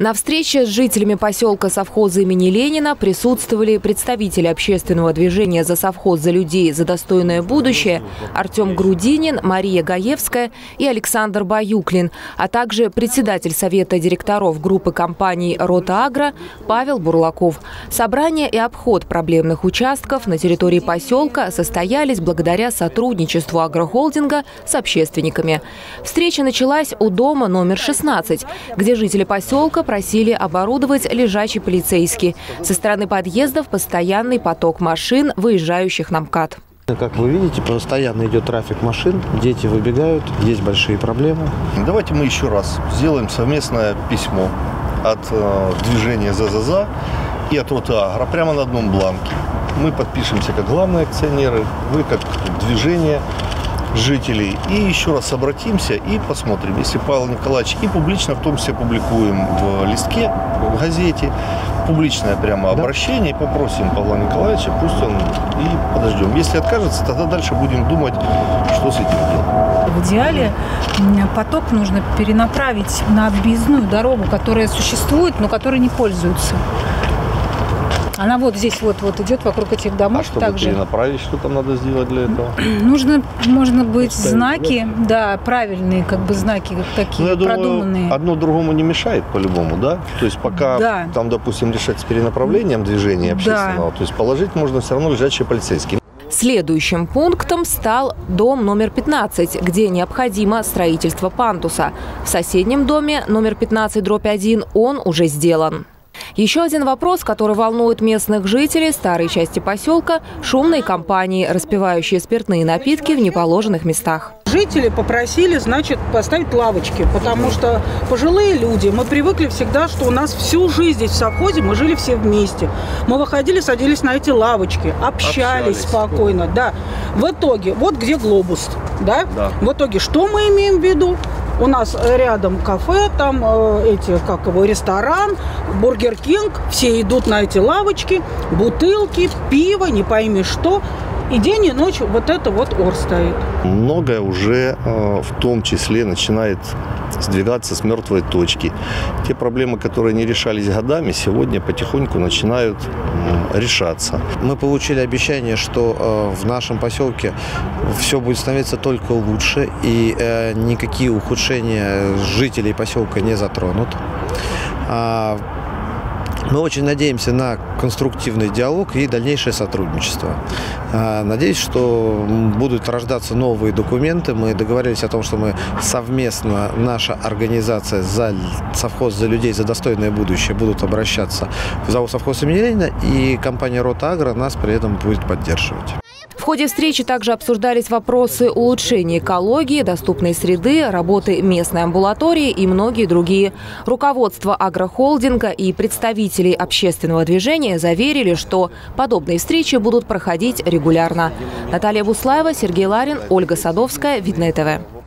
На встрече с жителями поселка совхоза имени Ленина присутствовали представители общественного движения «За совхоз за людей за достойное будущее» Артем Грудинин, Мария Гаевская и Александр Баюклин, а также председатель Совета директоров группы компаний «Рота Агро» Павел Бурлаков. Собрание и обход проблемных участков на территории поселка состоялись благодаря сотрудничеству агрохолдинга с общественниками. Встреча началась у дома номер 16, где жители поселка просили оборудовать лежачий полицейский. Со стороны подъездов постоянный поток машин, выезжающих на МКАД. Как вы видите, постоянно идет трафик машин, дети выбегают, есть большие проблемы. Давайте мы еще раз сделаем совместное письмо от э, движения ЗЗЗ и от Ротагра прямо на одном бланке. Мы подпишемся как главные акционеры, вы как движение жителей. И еще раз обратимся и посмотрим. Если Павел Николаевич и публично в том числе публикуем в листке, в газете, публичное прямо обращение, и попросим Павла Николаевича, пусть он и подождем. Если откажется, тогда дальше будем думать, что с этим делать. В идеале поток нужно перенаправить на объездную дорогу, которая существует, но которой не пользуются. Она вот здесь вот, вот идет вокруг этих домов. А чтобы также. перенаправить, что там надо сделать для этого? Нужно, можно быть, знаки, да, правильные как бы знаки такие, Ну, я думаю, продуманные. одно другому не мешает по-любому, да? То есть пока Да. там, допустим, решать с перенаправлением движения общественного, то есть положить можно все равно лежачие полицейские. Следующим пунктом стал дом номер 15, где необходимо строительство пандуса. В соседнем доме номер 15 дробь 1 он уже сделан. Еще один вопрос, который волнует местных жителей старой части поселка – шумные компании, распивающие спиртные напитки в неположенных местах. Жители попросили, значит, поставить лавочки, потому что пожилые люди, мы привыкли всегда, что у нас всю жизнь здесь в совхозе мы жили все вместе. Мы выходили, садились на эти лавочки, общались, Общались. спокойно, да. В итоге, вот где глобус, да? Да. В итоге, что мы имеем в виду? У нас рядом кафе, там э, эти, как его, ресторан, Бургер Кинг, все идут на эти лавочки, бутылки, пиво, не пойми что. И день и ночь вот это вот ор стоит. Многое уже э, в том числе начинает сдвигаться с мертвой точки. Те проблемы, которые не решались годами, сегодня потихоньку начинают решаться. Мы получили обещание, что э, в нашем поселке все будет становиться только лучше и э, никакие ухудшения жителей поселка не затронут. Мы очень надеемся на конструктивный диалог и дальнейшее сотрудничество. А, Надеюсь, что будут рождаться новые документы. Мы договорились о том, что мы совместно, наша организация за совхоз за людей за достойное будущее будут обращаться в ЗАО совхоз имени Ленина, и компания Рота Агро нас при этом будет поддерживать. Ходе встречи также обсуждались вопросы улучшения экологии, доступной среды, работы местной амбулатории и многие другие. Руководство агрохолдинга и представители общественного движения заверили, что подобные встречи будут проходить регулярно. Наталья Буслаева, Сергей Ларин, Ольга Садовская, Видное ТВ.